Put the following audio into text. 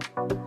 you